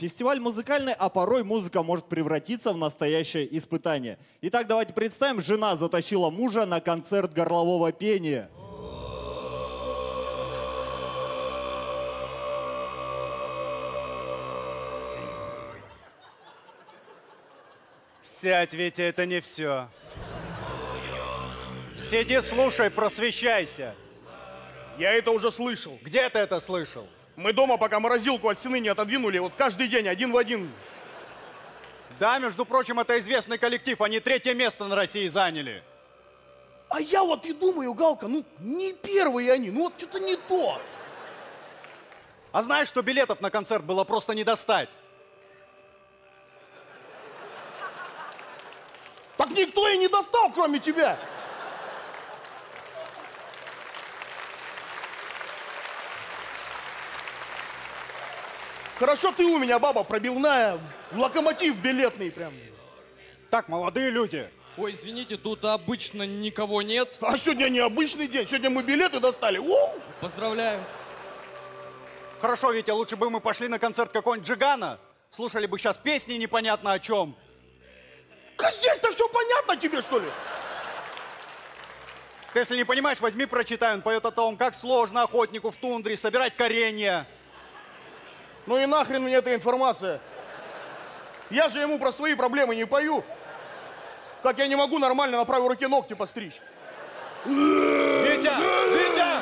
Фестиваль музыкальный, а порой музыка может превратиться в настоящее испытание. Итак, давайте представим, жена затащила мужа на концерт горлового пения. Сядь, Витя, это не все. Сиди, слушай, просвещайся. Я это уже слышал. Где ты это слышал? Мы дома, пока морозилку от стены не отодвинули, вот каждый день один в один. Да, между прочим, это известный коллектив, они третье место на России заняли. А я вот и думаю, Галка, ну не первые они, ну вот что-то не то. А знаешь, что билетов на концерт было просто не достать? Так никто и не достал, кроме тебя. Хорошо ты у меня, баба, пробивная, локомотив билетный прям. Так, молодые люди, Ой, извините, тут обычно никого нет. А сегодня необычный день, сегодня мы билеты достали. Уу! Поздравляю. Хорошо, Витя, лучше бы мы пошли на концерт какого-нибудь Джигана. Слушали бы сейчас песни непонятно о чем. Да здесь-то все понятно тебе, что ли? Ты, если не понимаешь, возьми, прочитай. Он поет о том, как сложно охотнику в тундре собирать коренья. Ну и нахрен мне эта информация? Я же ему про свои проблемы не пою. Как я не могу нормально на правой руке ногти постричь. Витя! Витя!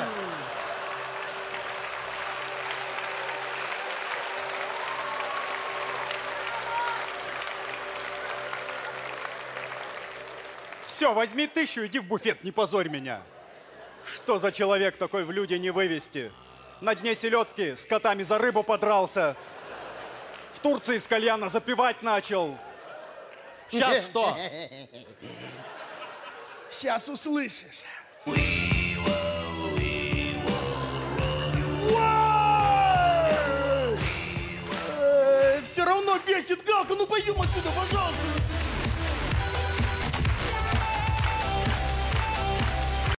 Все, возьми тысячу, иди в буфет, не позорь меня. Что за человек такой в люди не вывести? На дне селедки с котами за рыбу подрался. В Турции с кальяна запивать начал. Сейчас что? Сейчас услышишь. Все равно бесит, Галка, ну пойдем отсюда, пожалуйста.